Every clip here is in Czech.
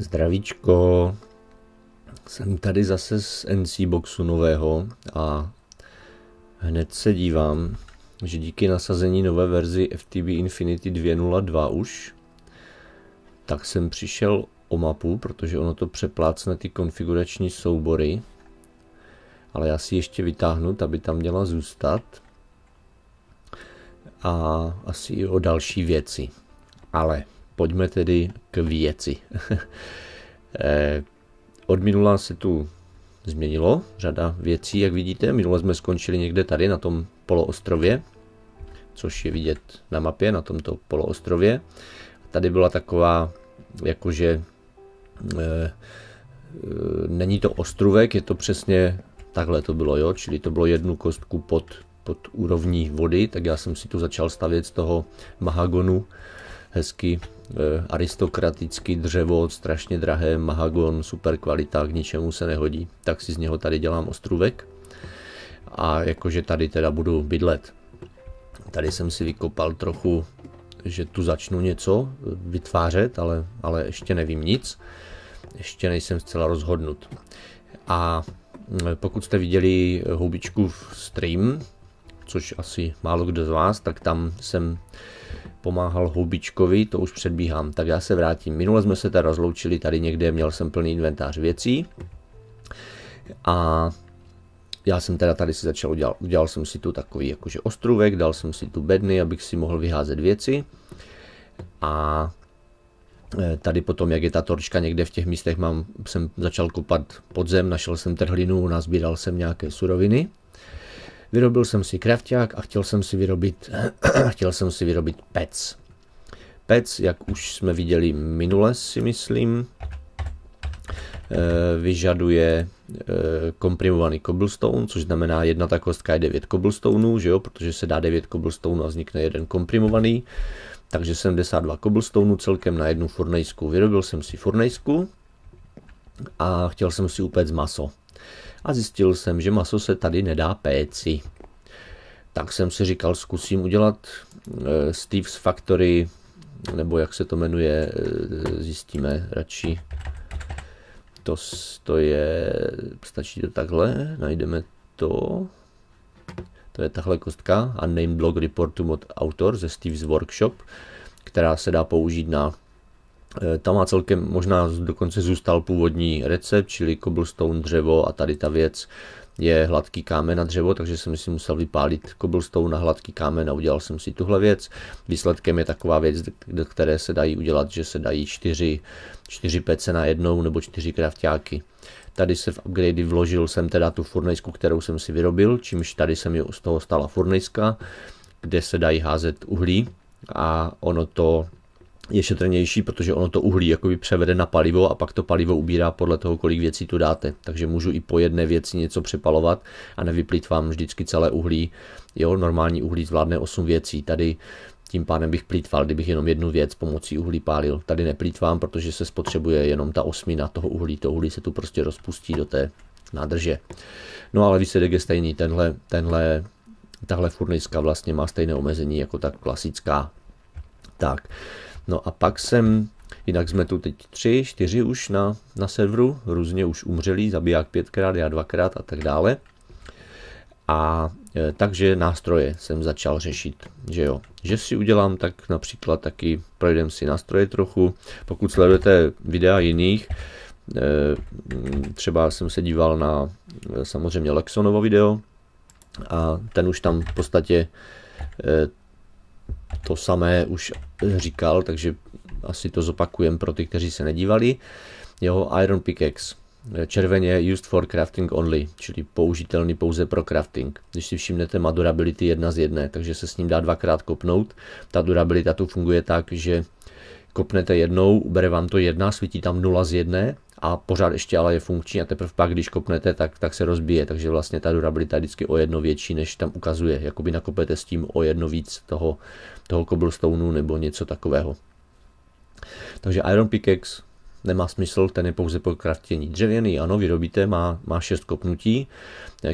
Zdravíčko, jsem tady zase z NC boxu nového a hned se dívám, že díky nasazení nové verzi FTB Infinity 2.02 už, tak jsem přišel o mapu, protože ono to přeplácne ty konfigurační soubory, ale já si ještě vytáhnu, aby tam měla zůstat a asi i o další věci. Ale pojďme tedy k věci. Eh, od minula se tu změnilo řada věcí, jak vidíte. Minule jsme skončili někde tady na tom poloostrově, což je vidět na mapě, na tomto poloostrově. Tady byla taková, jakože e, e, není to ostrůvek, je to přesně takhle to bylo, jo, čili to bylo jednu kostku pod, pod úrovní vody, tak já jsem si tu začal stavět z toho mahagonu, hezky aristokratický dřevo, strašně drahé, mahagon, super kvalita, k ničemu se nehodí, tak si z něho tady dělám ostrůvek a jakože tady teda budu bydlet. Tady jsem si vykopal trochu, že tu začnu něco vytvářet, ale, ale ještě nevím nic. Ještě nejsem zcela rozhodnut. A e, pokud jste viděli houbičku v stream, což asi málo kdo z vás, tak tam jsem pomáhal houbičkovi, to už předbíhám, tak já se vrátím. Minule jsme se teda rozloučili tady někde, měl jsem plný inventář věcí a já jsem teda tady si začal, udělal, udělal jsem si tu takový jakože ostrůvek, dal jsem si tu bedny, abych si mohl vyházet věci a e, tady potom, jak je ta torčka někde v těch místech, mám, jsem začal kopat podzem, našel jsem trhlinu, nazbíral jsem nějaké suroviny. Vyrobil jsem si krafťák a chtěl jsem si vyrobit, chtěl jsem si vyrobit pec. Pec, jak už jsme viděli minule, si myslím, e, vyžaduje Eh, komprimovaný cobblestone, což znamená jedna ta kostka je 9 cobblestoneů, že jo, protože se dá 9 cobblestoneů a vznikne jeden komprimovaný, takže 72 cobblestoneů celkem na jednu furnejsku. Vyrobil jsem si furnejsku a chtěl jsem si upéct maso. A zjistil jsem, že maso se tady nedá péci. Tak jsem si říkal, zkusím udělat eh, Steve's Factory, nebo jak se to jmenuje, eh, zjistíme radši to, to je, stačí to takhle, najdeme to, to je tahle kostka Unnamed Blog Report to Mod Autor ze Steve's Workshop, která se dá použít na tam má celkem, možná dokonce zůstal původní recept, čili cobblestone dřevo a tady ta věc je hladký kámen na dřevo, takže jsem si musel vypálit cobblestone na hladký kámen a udělal jsem si tuhle věc. Výsledkem je taková věc, do které se dají udělat, že se dají čtyři, čtyři pece na jednou nebo čtyři krafťáky. Tady se v upgrade vložil jsem teda tu furnejsku, kterou jsem si vyrobil, čímž tady se mi z toho stala furnejska, kde se dají házet uhlí a ono to je šetrnější, protože ono to uhlí jakoby převede na palivo a pak to palivo ubírá podle toho, kolik věcí tu dáte. Takže můžu i po jedné věci něco přepalovat a nevyplýtvám vždycky celé uhlí. Jo, normální uhlí zvládne 8 věcí. Tady tím pádem bych plítval, kdybych jenom jednu věc pomocí uhlí pálil. Tady neplítvám, protože se spotřebuje jenom ta osmina toho uhlí. To uhlí se tu prostě rozpustí do té nádrže. No ale výsledek je stejný. Tenhle, tenhle, tahle furnejska vlastně má stejné omezení jako ta klasická. Tak, No a pak jsem, jinak jsme tu teď tři, čtyři už na, na serveru, různě už umřelí, zabiják pětkrát, já dvakrát a tak dále. A e, takže nástroje jsem začal řešit, že jo. Že si udělám tak například taky, projdem si nástroje trochu. Pokud sledujete videa jiných, e, třeba jsem se díval na e, samozřejmě Lexonovo video a ten už tam v podstatě to samé už říkal, takže asi to zopakujem pro ty, kteří se nedívali. Jeho Iron Pickaxe, červeně used for crafting only, čili použitelný pouze pro crafting. Když si všimnete, má durability jedna z jedné, takže se s ním dá dvakrát kopnout. Ta durabilita tu funguje tak, že kopnete jednou, ubere vám to jedna, svítí tam nula z jedné a pořád ještě ale je funkční a teprve pak, když kopnete, tak, tak se rozbije, takže vlastně ta durabilita je vždycky o jedno větší, než tam ukazuje, jakoby nakopete s tím o jedno víc toho, toho cobblestoneu nebo něco takového. Takže Iron Pickaxe nemá smysl, ten je pouze po kraftění. Dřevěný, ano, vyrobíte, má, má 6 kopnutí,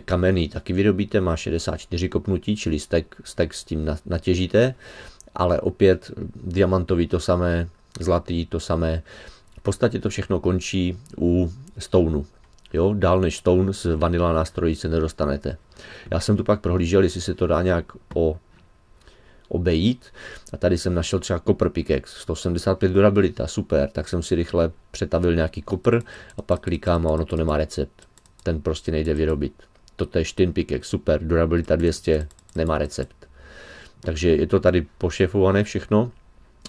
kamenný taky vyrobíte, má 64 kopnutí, čili stek, stek s tím natěžíte, ale opět diamantový to samé, zlatý to samé, podstatě to všechno končí u Stoneu. Jo, dál než Stone z vanila nástrojí se nedostanete. Já jsem tu pak prohlížel, jestli se to dá nějak o, obejít. A tady jsem našel třeba Copper Pickaxe, 175 durabilita, super, tak jsem si rychle přetavil nějaký kopr a pak klikám a ono to nemá recept. Ten prostě nejde vyrobit. Toto je Tin Pickaxe, super, durabilita 200, nemá recept. Takže je to tady pošefované všechno.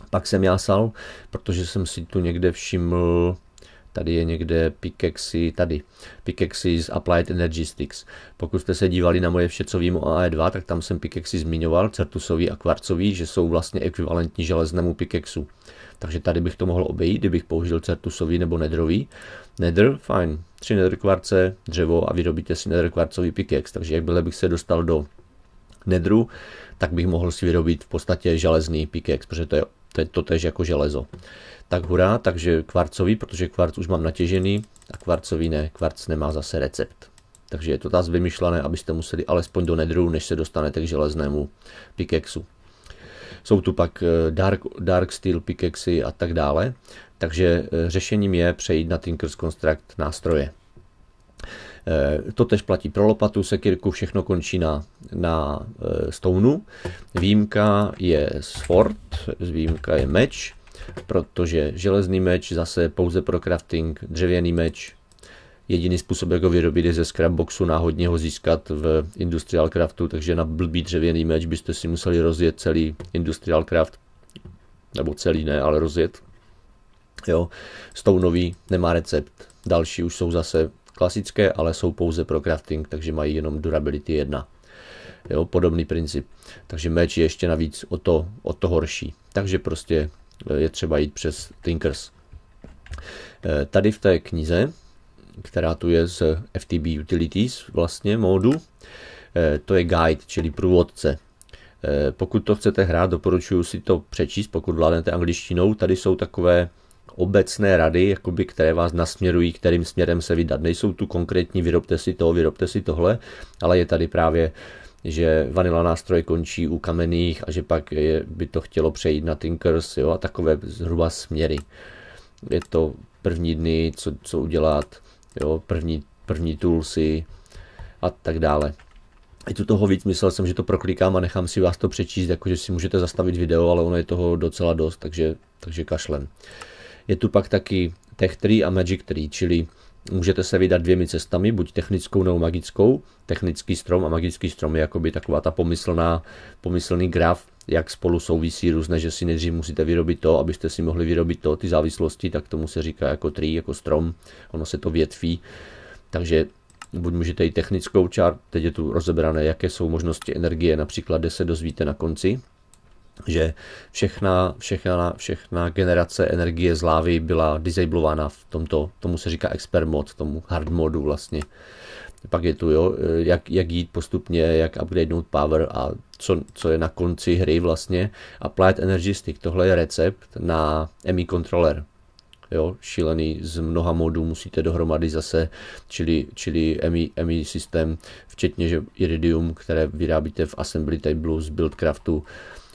Pak jsem jásal, protože jsem si tu někde všiml, tady je někde Pickaxe, tady, Pickaxe z Applied Energy Sticks. Pokud jste se dívali na moje vše, co vím o AE2, tak tam jsem Pickaxe zmiňoval, certusový a kvarcový, že jsou vlastně ekvivalentní železnému Pickaxeu. Takže tady bych to mohl obejít, kdybych použil certusový nebo nedrový. Nether, fajn, tři nether kvarce, dřevo a vyrobíte si nether kvarcový pickaxe. Takže jakmile bych se dostal do nedru, tak bych mohl si vyrobit v podstatě železný pickaxe, protože to je to tež jako železo. Tak hurá, takže kvarcový, protože kvarc už mám natěžený a kvarcový ne, kvarc nemá zase recept. Takže je to tas vymyšlené, abyste museli alespoň do nedru, než se dostanete k železnému pickaxu. Jsou tu pak eh, dark, dark steel pickaxy a tak dále. Takže eh, řešením je přejít na Tinker's Construct nástroje. Eh, to tež platí pro lopatu, sekirku, všechno končí na, na stoneu. Výjimka je sword, výjimka je meč, protože železný meč zase pouze pro crafting, dřevěný meč Jediný způsob, jak ho vyrobit, je ze scrapboxu náhodně ho získat v Industrial Craftu, takže na blbý dřevěný meč byste si museli rozjet celý Industrial Craft, nebo celý ne, ale rozjet. Jo, nový nemá recept. Další už jsou zase klasické, ale jsou pouze pro crafting, takže mají jenom durability 1. Jo, podobný princip. Takže meč je ještě navíc o to, o to horší. Takže prostě je třeba jít přes Tinkers. Eh, tady v té knize která tu je z FTB Utilities vlastně módu. Eh, to je guide, čili průvodce. Eh, pokud to chcete hrát, doporučuji si to přečíst, pokud vládnete angličtinou. Tady jsou takové obecné rady, jakoby, které vás nasměrují, kterým směrem se vydat. Nejsou tu konkrétní, vyrobte si to, vyrobte si tohle, ale je tady právě že vanila nástroje končí u kamenných a že pak je, by to chtělo přejít na Tinkers jo, a takové zhruba směry. Je to první dny, co, co udělat, jo, první, první toolsy a tak dále. I tu toho víc myslel jsem, že to proklikám a nechám si vás to přečíst, jakože si můžete zastavit video, ale ono je toho docela dost, takže, takže kašlem. Je tu pak taky Tech Tree a Magic Tree, čili můžete se vydat dvěmi cestami, buď technickou nebo magickou. Technický strom a magický strom je jakoby taková ta pomyslná, pomyslný graf, jak spolu souvisí různé, že si nejdřív musíte vyrobit to, abyste si mohli vyrobit to, ty závislosti, tak tomu se říká jako tree, jako strom, ono se to větví. Takže buď můžete jít technickou část, teď je tu rozebrané, jaké jsou možnosti energie, například kde se dozvíte na konci, že všechna, všechna, všechna generace energie z lávy byla disablována v tomto, tomu se říká expert mod, tomu hard modu vlastně. Pak je tu, jo, jak, jak jít postupně, jak upgradenout power a co, co je na konci hry vlastně. Applied Energy Stick, tohle je recept na MI controller. Jo, šílený z mnoha modů musíte dohromady zase, čili, čili MI, MI systém, včetně že Iridium, které vyrábíte v Assembly Table z Buildcraftu,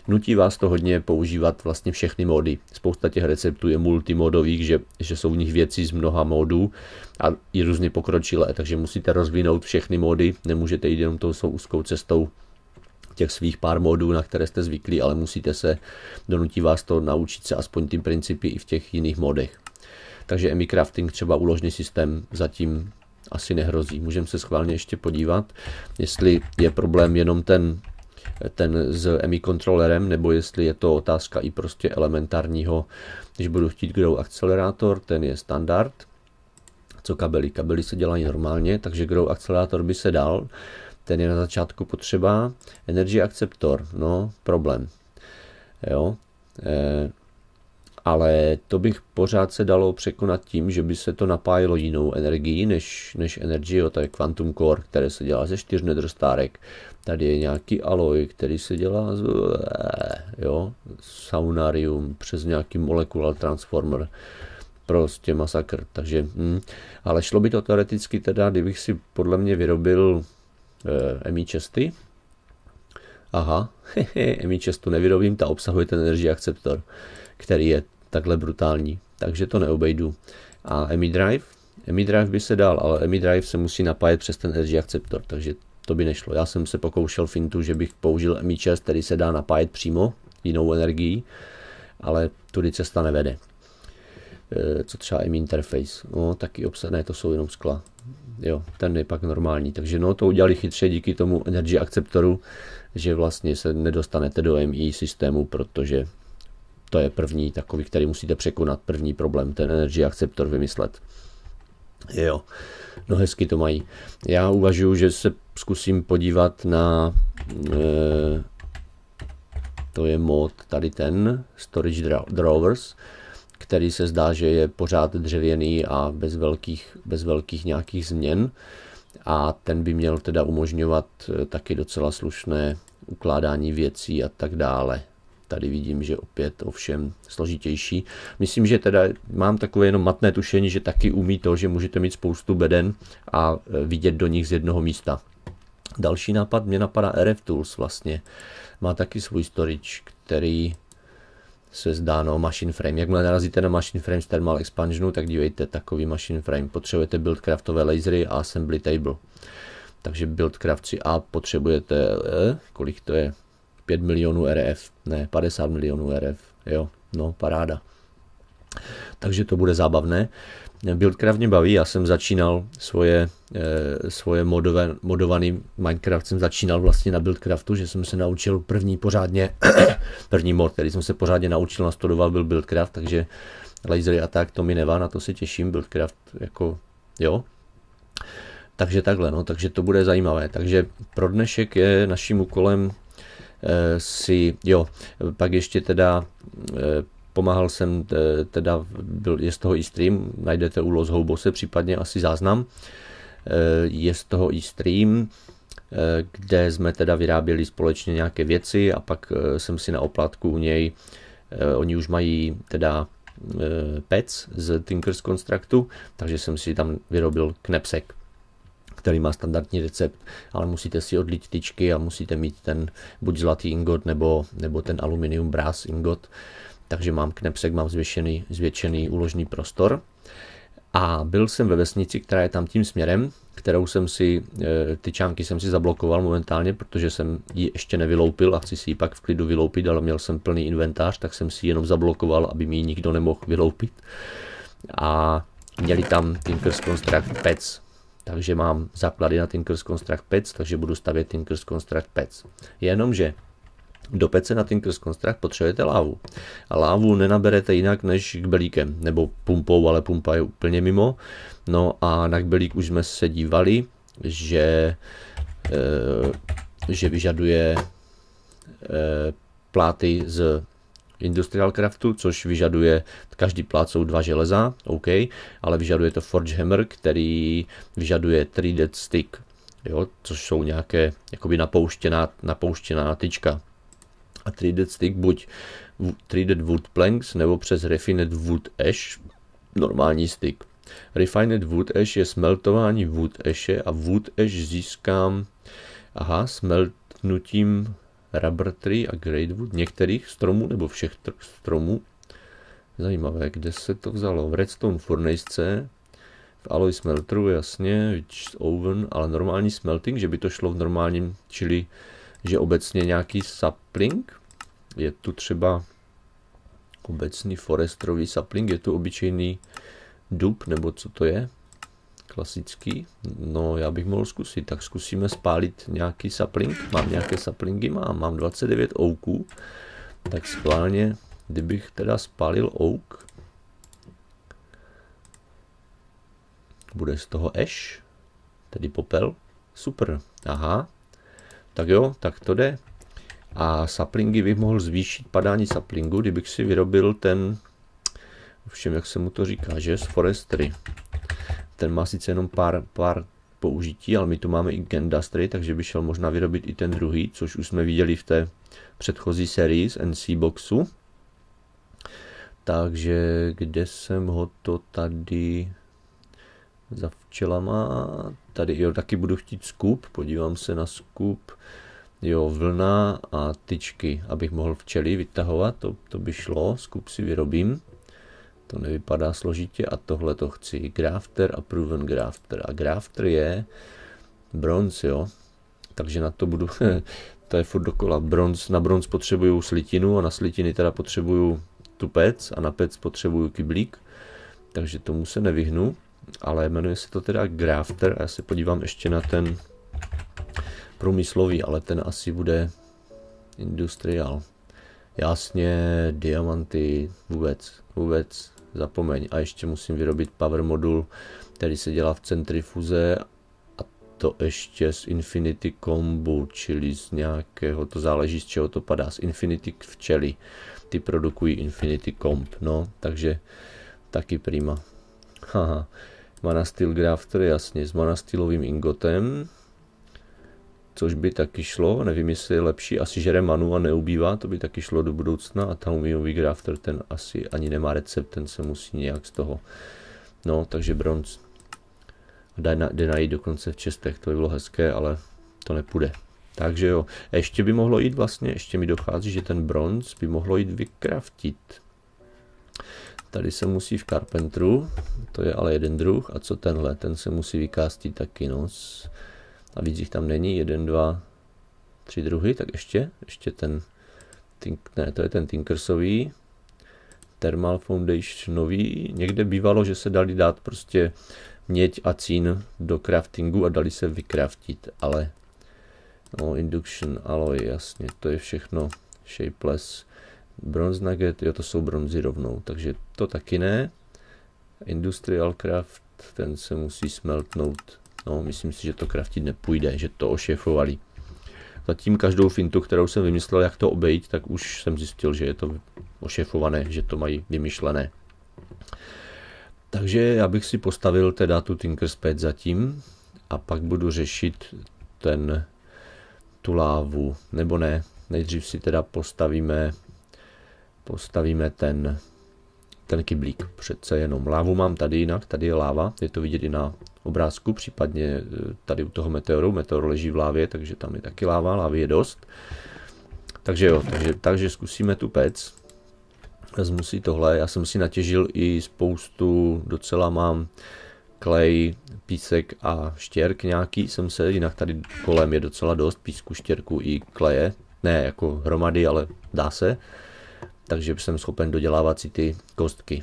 nutí vás to hodně používat vlastně všechny mody. Spousta těch receptů je multimodových, že, že jsou v nich věci z mnoha modů a i různě pokročilé, takže musíte rozvinout všechny mody, nemůžete jít jenom tou svou úzkou cestou těch svých pár modů, na které jste zvyklí, ale musíte se, donutí vás to naučit se aspoň tím principy i v těch jiných modech. Takže EMI Crafting třeba úložný systém zatím asi nehrozí. Můžeme se schválně ještě podívat, jestli je problém jenom ten ten s EMI kontrolerem, nebo jestli je to otázka i prostě elementárního, když budu chtít grow akcelerátor, ten je standard, co kabely. Kabely se dělají normálně, takže grow akcelerátor by se dal, ten je na začátku potřeba. Energy akceptor, no problém. Jo, e, ale to bych pořád se dalo překonat tím, že by se to napájelo jinou energií než, než Energy, jo, to je Quantum Core, které se dělá ze čtyř nedrostárek. Tady je nějaký aloj, který se dělá z, jo, saunarium přes nějaký molecular transformer. Prostě masakr. Takže, hm. Ale šlo by to teoreticky teda, kdybych si podle mě vyrobil eh, EMI česty. Aha, EMI čestu nevyrobím, ta obsahuje ten energy akceptor, který je takhle brutální. takže to neobejdu. A EMI Drive, EMI Drive by se dal, ale EMI Drive se musí napájet přes ten Energy Acceptor, takže to by nešlo. Já jsem se pokoušel fintu, že bych použil EMI 6, který se dá napájet přímo jinou energií, ale tudy cesta nevede. E, co třeba EMI Interface, no taky obsadné, to jsou jenom skla. Jo, ten je pak normální. Takže no, to udělali chytře díky tomu Energy Acceptoru, že vlastně se nedostanete do MI systému, protože to je první takový, který musíte překonat, první problém, ten Energy Acceptor vymyslet. Jo, no hezky to mají. Já uvažuji, že se zkusím podívat na e, to je mod tady ten Storage Drawers, který se zdá, že je pořád dřevěný a bez velkých, bez velkých nějakých změn a ten by měl teda umožňovat eh, taky docela slušné ukládání věcí a tak dále. Tady vidím, že opět ovšem složitější. Myslím, že teda mám takové jenom matné tušení, že taky umí to, že můžete mít spoustu beden a eh, vidět do nich z jednoho místa. Další nápad mě napadá RF Tools vlastně. Má taky svůj storage, který se zdá, no, machine frame. Jakmile narazíte na machine frame z thermal expansionu, tak dívejte, takový machine frame. Potřebujete buildcraftové lasery a assembly table. Takže buildcraft a potřebujete, eh, kolik to je? 5 milionů RF, ne, 50 milionů RF, jo, no, paráda. Takže to bude zábavné. Buildcraft mě baví, já jsem začínal svoje, e, svoje modové, modovaný Minecraft, jsem začínal vlastně na Buildcraftu, že jsem se naučil první pořádně, první mod, který jsem se pořádně naučil, nastudoval, byl Buildcraft, takže lasery a tak, to mi nevá, na to si těším, Buildcraft jako, jo. Takže takhle, no, takže to bude zajímavé. Takže pro dnešek je naším úkolem si, jo, pak ještě teda e, Pomáhal jsem teda, byl, je z toho i stream, najdete u Los Houbose, případně asi záznam. Eh, je z toho i stream, eh, kde jsme teda vyráběli společně nějaké věci a pak eh, jsem si na oplátku u něj, oni už mají teda pec z Tinkers Constructu, takže jsem si tam vyrobil knepsek, který má standardní recept, ale musíte si odlít tyčky a musíte mít ten buď zlatý ingot nebo, nebo ten aluminium brass ingot, takže mám knepsek, mám zvětšený, zvětšený úložný prostor. A byl jsem ve vesnici, která je tam tím směrem, kterou jsem si, e, ty čánky jsem si zablokoval momentálně, protože jsem ji ještě nevyloupil a chci si ji pak v klidu vyloupit, ale měl jsem plný inventář, tak jsem si ji jenom zablokoval, aby mi ji nikdo nemohl vyloupit. A měli tam Tinkers Construct Pets, takže mám základy na Tinkers Construct Pets, takže budu stavět Tinkers Construct Pets. Jenomže do pece na Tinkers Construct potřebujete lávu. A lávu nenaberete jinak než kbelíkem, nebo pumpou, ale pumpa je úplně mimo. No a na kbelík už jsme se dívali, že, e, že vyžaduje e, pláty z Industrial Craftu, což vyžaduje, každý plát jsou dva železa, OK, ale vyžaduje to Forge Hammer, který vyžaduje 3D stick, jo, což jsou nějaké jakoby napouštěná, napouštěná tyčka, a 3D stick buď 3D wood planks nebo přes refined wood ash, normální stick. Refined wood ash je smeltování wood ashe a wood ash získám aha, smeltnutím rubber tree a great wood některých stromů nebo všech stromů. Zajímavé, kde se to vzalo? V redstone furnace, v alloy smelteru, jasně, oven, ale normální smelting, že by to šlo v normálním, čili že obecně nějaký sapling, je tu třeba obecný forestrový sapling, je tu obyčejný dub, nebo co to je, klasický, no já bych mohl zkusit, tak zkusíme spálit nějaký sapling, mám nějaké saplingy, mám, mám 29 ouků, tak schválně, kdybych teda spálil ouk, bude z toho ash, tedy popel, super, aha, tak jo, tak to jde. A saplingy bych mohl zvýšit padání saplingu, kdybych si vyrobil ten, všem jak se mu to říká, že, z forestry. Ten má sice jenom pár, pár použití, ale my tu máme i Gendastry, takže by šel možná vyrobit i ten druhý, což už jsme viděli v té předchozí sérii z NC Boxu. Takže kde jsem ho to tady za včelama, tady jo, taky budu chtít skup, podívám se na skup, jo, vlna a tyčky, abych mohl včely vytahovat, to, to by šlo, skup si vyrobím, To nevypadá složitě a tohle to chci. Grafter a proven grafter. A grafter je bronz, jo. Takže na to budu, to je furt dokola. Bronz, na bronz potřebuju slitinu a na slitiny teda potřebuju tu pec a na pec potřebuju kyblík. Takže tomu se nevyhnu, ale jmenuje se to teda grafter a já se podívám ještě na ten průmyslový, ale ten asi bude industrial. Jasně, diamanty, vůbec, vůbec zapomeň. A ještě musím vyrobit power modul, který se dělá v centrifuze a to ještě z Infinity Combu, čili z nějakého, to záleží z čeho to padá, z Infinity včely. Ty produkují Infinity Comb, no, takže taky prima. Haha, Manasteel Grafter, jasně, s manastylovým ingotem, což by taky šlo, nevím, jestli je lepší, asi žere manu a neubývá, to by taky šlo do budoucna a Taumiový grafter, ten asi ani nemá recept, ten se musí nějak z toho, no, takže bronz. Jde, na, najít dokonce v čestech, to by bylo hezké, ale to nepůjde. Takže jo, ještě by mohlo jít vlastně, ještě mi dochází, že ten bronz by mohlo jít vykraftit. Tady se musí v Carpenteru, to je ale jeden druh, a co tenhle, ten se musí vykástit taky, no, a víc jich tam není, jeden, dva, tři druhy, tak ještě, ještě ten, tink, ne, to je ten Tinkersový, Thermal Foundationový, někde bývalo, že se dali dát prostě měď a cín do craftingu a dali se vykraftit, ale no, induction, alloy, jasně, to je všechno shapeless, bronze nugget, jo, to jsou bronzy rovnou, takže to taky ne, industrial craft, ten se musí smeltnout No, myslím si, že to kraftit nepůjde, že to ošefovali. Zatím každou fintu, kterou jsem vymyslel, jak to obejít, tak už jsem zjistil, že je to ošefované, že to mají vymyšlené. Takže já bych si postavil teda tu Tinkers 5 zatím a pak budu řešit ten, tu lávu, nebo ne, nejdřív si teda postavíme, postavíme ten, ten kyblík. Přece jenom lávu mám tady jinak, tady je láva, je to vidět i na obrázku, případně e, tady u toho meteoru. Meteor leží v lávě, takže tam je taky láva, lávy je dost. Takže jo, takže, takže zkusíme tu pec. Vezmu si tohle, já jsem si natěžil i spoustu, docela mám klej, písek a štěrk nějaký jsem se, jinak tady kolem je docela dost písku, štěrku i kleje, ne jako hromady, ale dá se, takže jsem schopen dodělávat si ty kostky.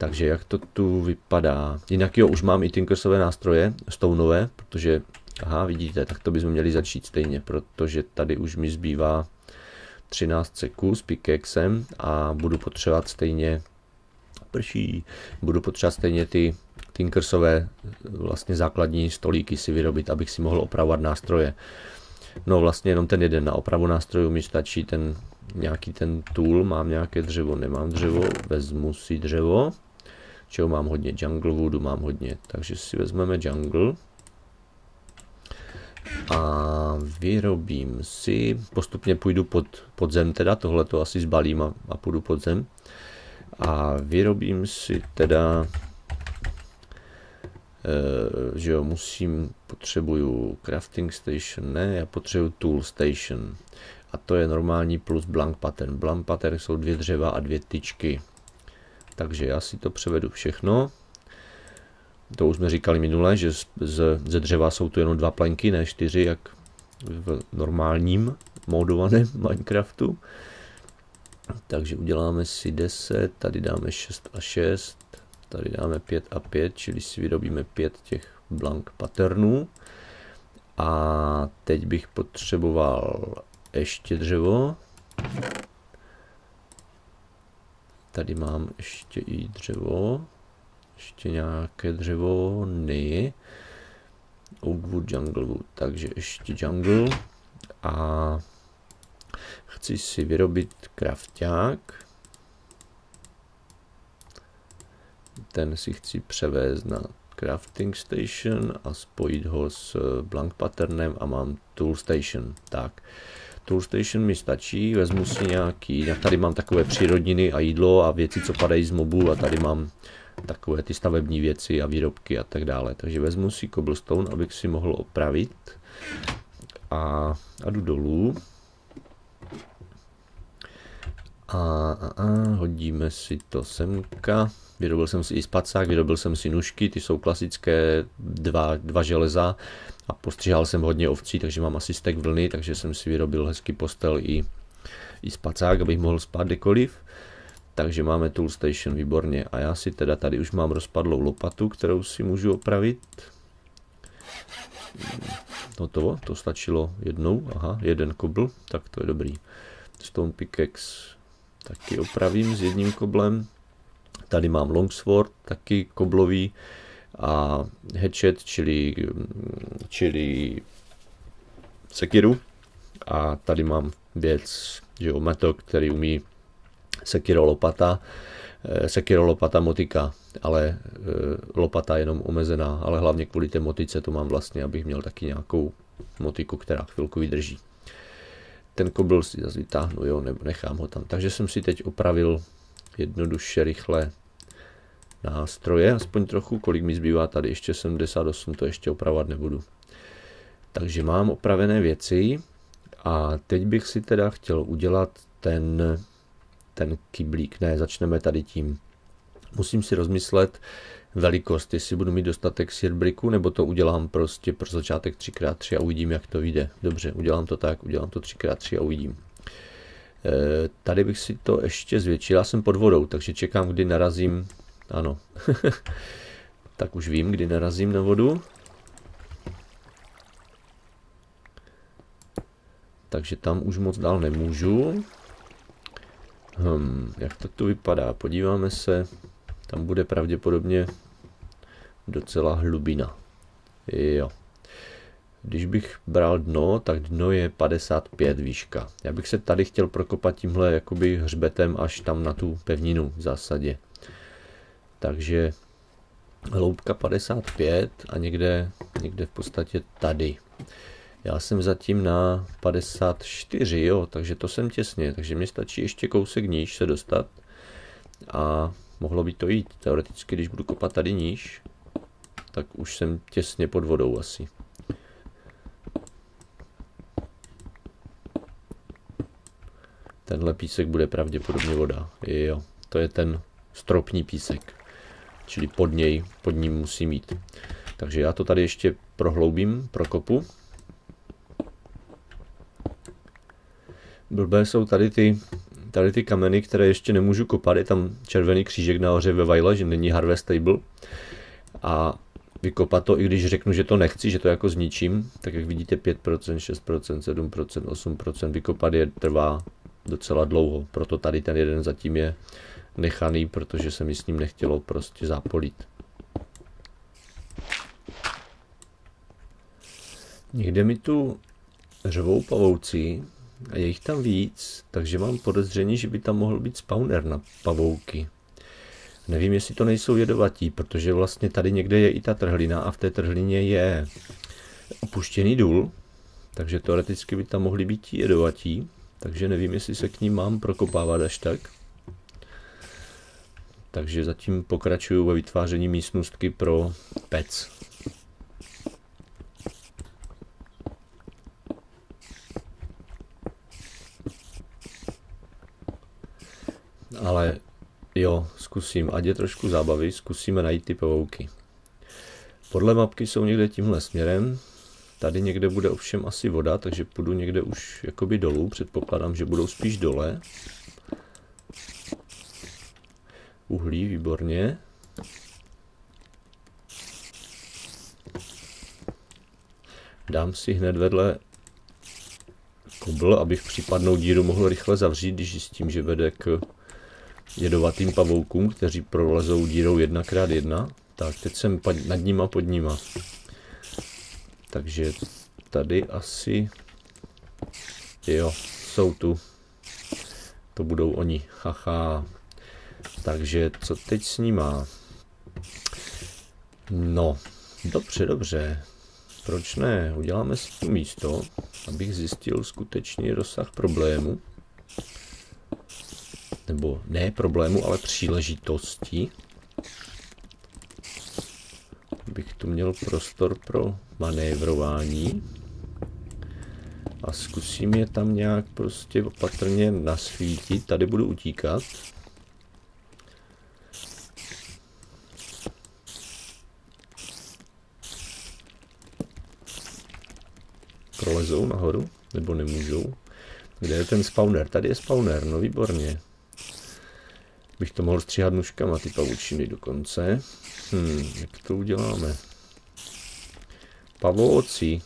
Takže jak to tu vypadá? Jinak jo, už mám i Tinkersové nástroje, stoneové, protože, aha, vidíte, tak to bychom měli začít stejně, protože tady už mi zbývá 13 seků s pickaxem a budu potřebovat stejně, prší, budu potřebovat stejně ty Tinkersové vlastně základní stolíky si vyrobit, abych si mohl opravovat nástroje. No vlastně jenom ten jeden na opravu nástrojů mi stačí ten nějaký ten tool, mám nějaké dřevo, nemám dřevo, vezmu si dřevo, čeho mám hodně, jungle woodu mám hodně, takže si vezmeme jungle a vyrobím si, postupně půjdu pod, pod zem teda, tohle to asi zbalím a, a půjdu pod zem a vyrobím si teda Uh, že jo, musím, potřebuju crafting station, ne, já potřebuju tool station a to je normální plus blank pattern. Blank pattern jsou dvě dřeva a dvě tyčky. Takže já si to převedu všechno. To už jsme říkali minule, že z, z, ze dřeva jsou tu jenom dva plenky, ne čtyři, jak v normálním modovaném Minecraftu. Takže uděláme si 10, tady dáme 6 a 6, tady dáme 5 a 5, čili si vyrobíme 5 těch blank patternů. A teď bych potřeboval ještě dřevo. Tady mám ještě i dřevo. Ještě nějaké dřevo. Ne. Oakwood, jungle wood. Takže ještě jungle. A chci si vyrobit krafták. Ten si chci převést na crafting station a spojit ho s blank patternem a mám tool station. Tak. Toolstation mi stačí, vezmu si nějaký, já tady mám takové přírodniny a jídlo a věci, co padají z mobu a tady mám takové ty stavební věci a výrobky a tak dále. Takže vezmu si cobblestone, abych si mohl opravit a, a jdu dolů. A, a, a hodíme si to semka. Vyrobil jsem si i spacák, vyrobil jsem si nůžky, ty jsou klasické, dva, dva železa a postřihal jsem hodně ovcí, takže mám asi stek vlny, takže jsem si vyrobil hezký postel i, i spacák, abych mohl spát kdekoliv. Takže máme Tool Station, výborně. A já si teda tady už mám rozpadlou lopatu, kterou si můžu opravit. Hotovo, to stačilo jednou, aha, jeden kobl, tak to je dobrý. Stone pickaxe taky opravím s jedním koblem. Tady mám longsword, taky koblový a hatchet, čili, čili sekiru. A tady mám věc, že jo, metok, který umí sekiro lopata, eh, sekiro lopata motika, ale eh, lopata jenom omezená, ale hlavně kvůli té motice to mám vlastně, abych měl taky nějakou motiku, která chvilku vydrží. Ten kobl si zase vytáhnu, jo, nebo nechám ho tam. Takže jsem si teď opravil jednoduše, rychle nástroje, aspoň trochu, kolik mi zbývá tady, ještě 78, to ještě opravovat nebudu. Takže mám opravené věci a teď bych si teda chtěl udělat ten, ten kyblík, ne, začneme tady tím. Musím si rozmyslet velikost, jestli budu mít dostatek sirbriku, nebo to udělám prostě pro začátek 3x3 a uvidím, jak to vyjde. Dobře, udělám to tak, udělám to 3x3 a uvidím. E, tady bych si to ještě zvětšil, já jsem pod vodou, takže čekám, kdy narazím ano. tak už vím, kdy narazím na vodu. Takže tam už moc dál nemůžu. Hm, jak to tu vypadá? Podíváme se. Tam bude pravděpodobně docela hlubina. Jo. Když bych bral dno, tak dno je 55 výška. Já bych se tady chtěl prokopat tímhle jakoby hřbetem až tam na tu pevninu v zásadě. Takže hloubka 55 a někde, někde v podstatě tady. Já jsem zatím na 54, jo, takže to jsem těsně, takže mi stačí ještě kousek níž se dostat a mohlo by to jít. Teoreticky, když budu kopat tady níž, tak už jsem těsně pod vodou asi. Tenhle písek bude pravděpodobně voda. Jo, to je ten stropní písek čili pod něj, pod ním musí mít. Takže já to tady ještě prohloubím, prokopu. Blbé jsou tady ty, tady ty kameny, které ještě nemůžu kopat. Je tam červený křížek nahoře ve vajle, že není harvestable. A vykopat to, i když řeknu, že to nechci, že to jako zničím, tak jak vidíte 5%, 6%, 7%, 8%, vykopat je trvá docela dlouho. Proto tady ten jeden zatím je nechaný, protože se mi s ním nechtělo prostě zápolit. Někde mi tu řvou pavouci a je jich tam víc, takže mám podezření, že by tam mohl být spawner na pavouky. Nevím, jestli to nejsou jedovatí, protože vlastně tady někde je i ta trhlina a v té trhlině je opuštěný důl, takže teoreticky by tam mohli být jedovatí, takže nevím, jestli se k ním mám prokopávat až tak. Takže zatím pokračuju ve vytváření místnostky pro pec. Ale jo, zkusím, ať je trošku zábavy, zkusíme najít ty pavouky. Podle mapky jsou někde tímhle směrem, tady někde bude ovšem asi voda, takže půjdu někde už jakoby dolů, předpokládám, že budou spíš dole. Uhlí, výborně. Dám si hned vedle kobl, abych případnou díru mohl rychle zavřít, když zjistím, že vede k jedovatým pavoukům, kteří prolezou dírou 1x1. Tak, teď jsem nad nima pod nima. Takže tady asi... Jo, jsou tu. To budou oni. Haha. Takže co teď s ní má? No, dobře, dobře. Proč ne? Uděláme si tu místo, abych zjistil skutečný rozsah problému. Nebo ne problému, ale příležitosti. Bych tu měl prostor pro manévrování. a zkusím je tam nějak prostě opatrně nasvítit. Tady budu utíkat. Prolezou nahoru? Nebo nemůžou? Kde je ten spawner? Tady je spawner, no výborně. Bych to mohl stříhat nůžkama, ty pavučiny dokonce. Hmm, jak to uděláme? Pavooci.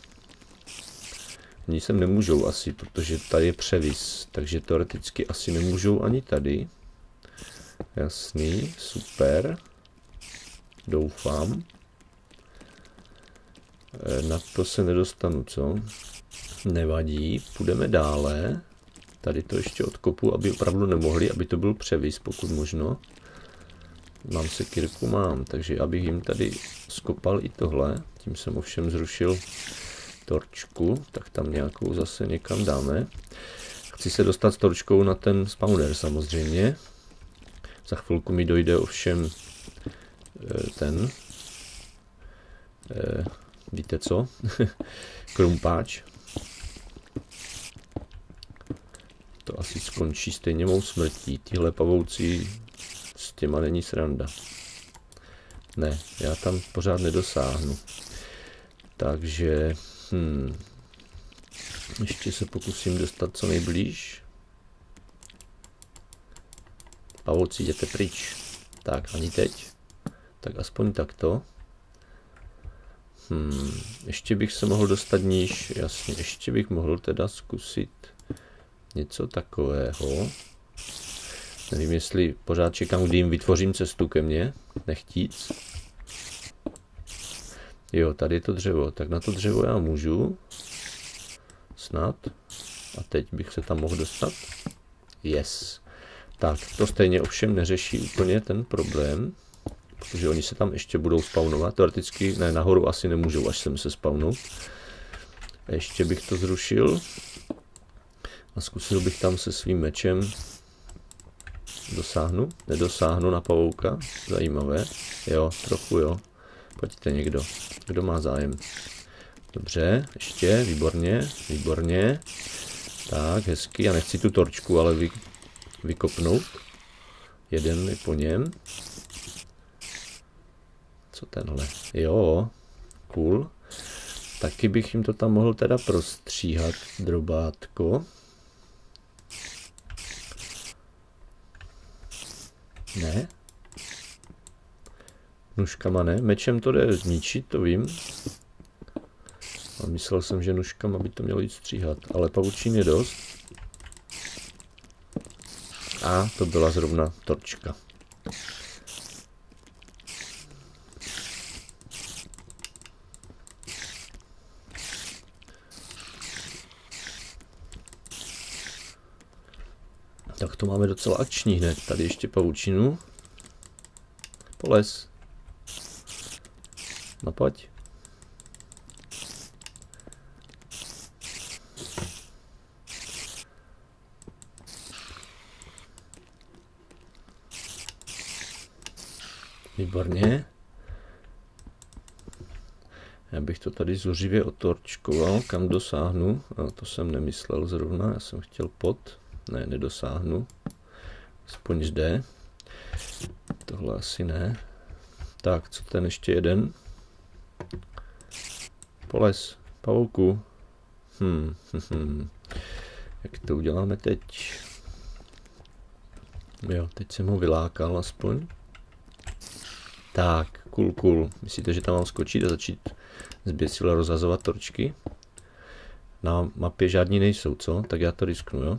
Oni sem nemůžou asi, protože tady je převis, takže teoreticky asi nemůžou ani tady. Jasný, super. Doufám. E, na to se nedostanu, co? Nevadí, půjdeme dále. Tady to ještě odkopu, aby opravdu nemohli, aby to byl převis, pokud možno. Mám se kirku, mám, takže abych jim tady skopal i tohle. Tím jsem ovšem zrušil torčku, tak tam nějakou zase někam dáme. Chci se dostat s torčkou na ten spawner samozřejmě. Za chvilku mi dojde ovšem eh, ten, eh, víte co, krumpáč. To asi skončí stejně mou smrtí. Tyhle pavouci s těma není sranda. Ne, já tam pořád nedosáhnu. Takže, hmm, ještě se pokusím dostat co nejblíž. Pavouci, jděte pryč. Tak, ani teď. Tak aspoň takto. Hmm, ještě bych se mohl dostat níž, jasně, ještě bych mohl teda zkusit něco takového. Nevím, jestli pořád čekám, kdy jim vytvořím cestu ke mně, nechtíc. Jo, tady je to dřevo, tak na to dřevo já můžu. Snad. A teď bych se tam mohl dostat. Yes. Tak, to stejně ovšem neřeší úplně ten problém, protože oni se tam ještě budou spawnovat. Teoreticky, ne, nahoru asi nemůžou, až sem se spawnou. Ještě bych to zrušil. A zkusil bych tam se svým mečem dosáhnu. Nedosáhnu na pavouka. Zajímavé. Jo, trochu jo. Pojďte někdo. Kdo má zájem? Dobře, ještě, výborně, výborně. Tak, hezky, já nechci tu torčku, ale vy, vykopnout. Jeden je po něm. Co tenhle? Jo, cool. Taky bych jim to tam mohl teda prostříhat, drobátko. Ne? Nužkama ne, mečem to jde zničit, to vím. A myslel jsem, že nužkama by to mělo jít stříhat, ale pavučín je dost. A to byla zrovna torčka. Tak to máme docela akční hned. Tady ještě pavučinu. Poles. No pojď. Výborně. Já bych to tady zuřivě otorčkoval, kam dosáhnu. A to jsem nemyslel zrovna, já jsem chtěl pod. Ne, nedosáhnu. Aspoň zde. Tohle asi ne. Tak, co ten ještě jeden? Poles, pavouku. Hmm, hm, hm. Jak to uděláme teď? Jo, teď jsem ho vylákal aspoň. Tak, cool, cool. Myslíte, že tam mám skočit a začít zběsile rozhazovat torčky? Na mapě žádní nejsou, co? Tak já to risknu, jo?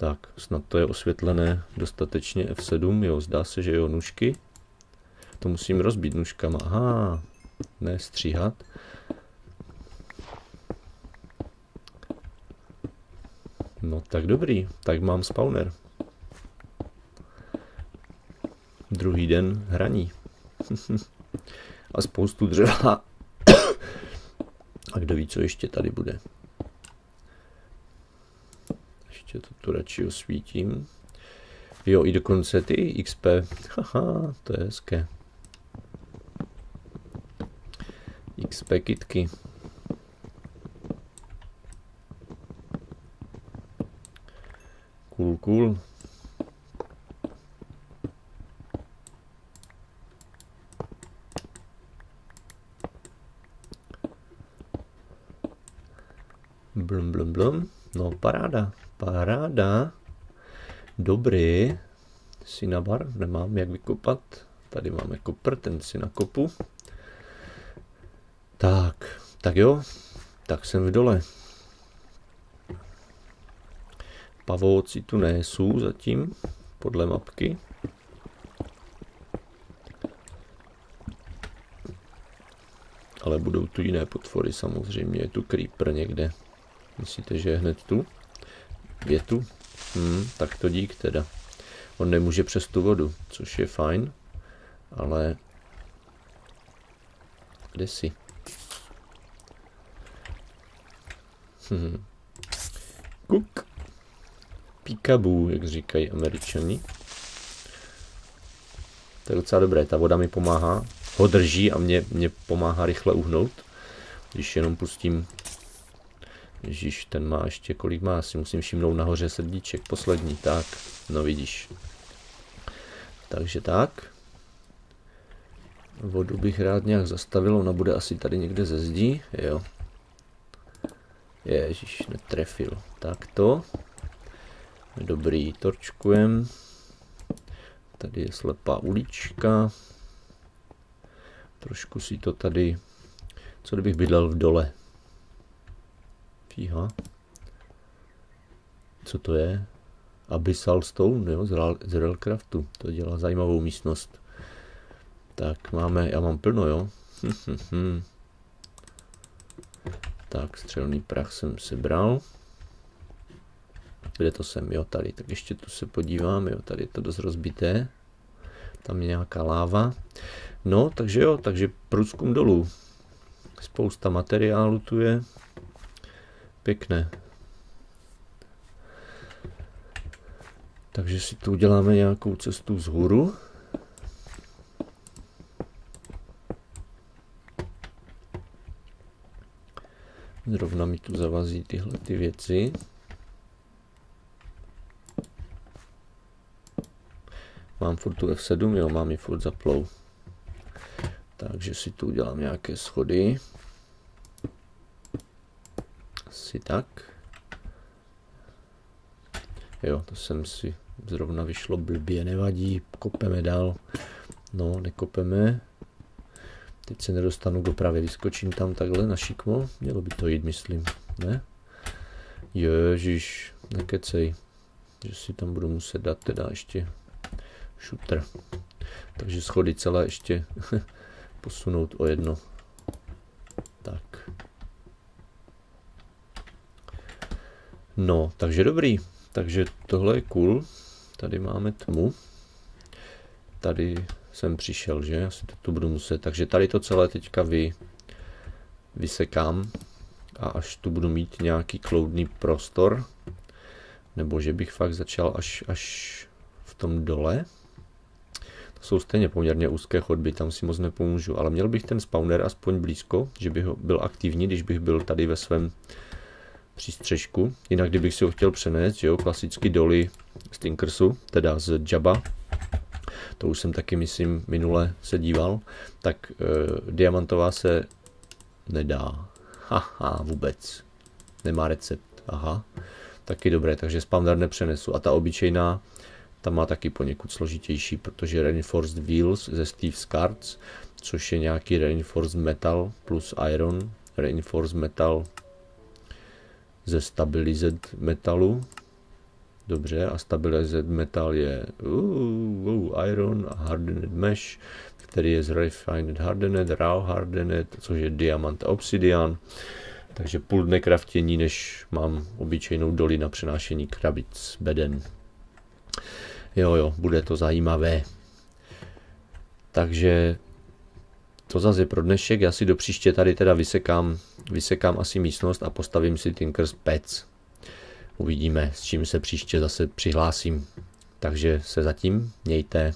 Tak, snad to je osvětlené dostatečně F7, jo, zdá se, že jo, nůžky. To musím rozbít nůžkama, aha, ne stříhat. No tak dobrý, tak mám spawner. Druhý den hraní. A spoustu dřeva. A kdo ví, co ještě tady bude. Ještě to tu radši osvítím. Jo, i dokonce ty XP. Haha, to je hezké. XP kitky. Cool, cool. Blum, blum, blum. No, paráda, paráda. Dobrý. Sinabar nemám jak vykopat. Tady máme kopr, ten si nakopu. Tak, tak jo, tak jsem v dole. Pavouci tu nejsou zatím, podle mapky. Ale budou tu jiné potvory samozřejmě, je tu creeper někde. Myslíte, že je hned tu? Je tu? Hmm, tak to dík teda. On nemůže přes tu vodu, což je fajn, ale... Kde jsi? Hmm. Kuk. Peekaboo, jak říkají američani. To je docela dobré, ta voda mi pomáhá, ho drží a mě, mě pomáhá rychle uhnout, když jenom pustím Ježíš, ten má ještě, kolik má, si musím všimnout nahoře srdíček, poslední, tak, no vidíš. Takže tak. Vodu bych rád nějak zastavil, ona bude asi tady někde ze zdí, jo. Ježíš, netrefil. Tak to. Dobrý, torčkujem. Tady je slepá ulička. Trošku si to tady... Co kdybych bydlel v dole? Fíha. Co to je? Abyssal Stone, jo, z Railcraftu. To dělá zajímavou místnost. Tak máme, já mám plno, jo. tak, střelný prach jsem sebral. Kde to jsem, jo, tady, tak ještě tu se podívám, jo, tady je to dost rozbité. Tam je nějaká láva. No, takže jo, takže průzkum dolů. Spousta materiálu tu je. Pěkné. Takže si tu uděláme nějakou cestu vzhůru. Zrovna mi tu zavazí tyhle ty věci. Mám furt tu F7, jo, mám ji furt zaplou. Takže si tu udělám nějaké schody. Asi tak. Jo, to jsem si zrovna vyšlo blbě, nevadí, kopeme dál. No, nekopeme. Teď se nedostanu do právě, vyskočím tam takhle na šikmo. Mělo by to jít, myslím, ne? Ježíš, nekecej. Že si tam budu muset dát teda ještě šutr. Takže schody celé ještě posunout o jedno. Tak. No, takže dobrý. Takže tohle je cool. Tady máme tmu. Tady jsem přišel, že? Asi to tu budu muset. Takže tady to celé teďka vy, vysekám a až tu budu mít nějaký kloudný prostor, nebo že bych fakt začal až, až v tom dole, to jsou stejně poměrně úzké chodby, tam si moc nepomůžu, ale měl bych ten spawner aspoň blízko, že bych byl aktivní, když bych byl tady ve svém přístřežku. Jinak kdybych si ho chtěl přenést, jo, klasicky doly z Tinkersu, teda z Jabba, to už jsem taky, myslím, minule se díval, tak e, diamantová se nedá. Haha, vůbec. Nemá recept. Aha. Taky dobré, takže spawner nepřenesu. A ta obyčejná, ta má taky poněkud složitější, protože Reinforced Wheels ze Steve Cards, což je nějaký Reinforced Metal plus Iron, Reinforced Metal ze Stabilized Metalu, Dobře, a Stabilized Metal je uh, uh, Iron a Hardened Mesh, který je z Refined Hardened, Raw Hardened, což je Diamant a Obsidian. Takže půl dne kraftění, než mám obyčejnou doli na přenášení krabic beden. Jo, jo, bude to zajímavé. Takže to zase je pro dnešek. Já si do příště tady teda vysekám, vysekám asi místnost a postavím si Tinker's Pets. Uvidíme, s čím se příště zase přihlásím. Takže se zatím mějte.